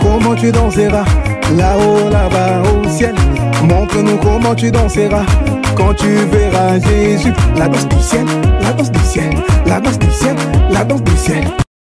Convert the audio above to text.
comment tu danseras là-haut, là-bas au ciel. Montre-nous comment tu danseras quand tu verras Jésus. La danse du ciel, la danse du ciel, la danse du ciel, la danse du ciel.